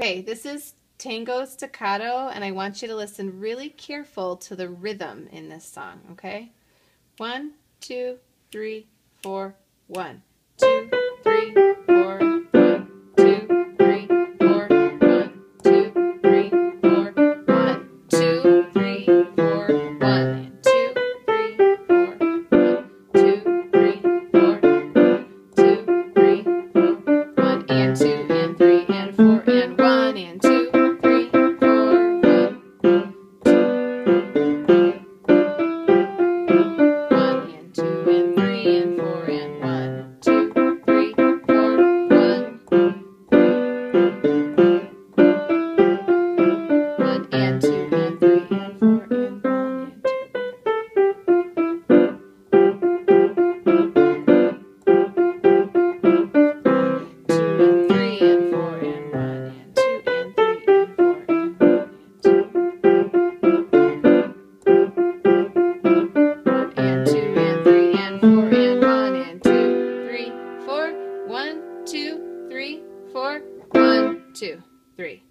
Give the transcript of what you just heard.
Okay, this is tango staccato, and I want you to listen really careful to the rhythm in this song, okay? One, two, three, four, one, two, one, and two, and three, and four, and one, and two. And three and four and one and two and three and four and one and two. And two and three and four and one and two, three, four, one, two, three, four, one, two, three.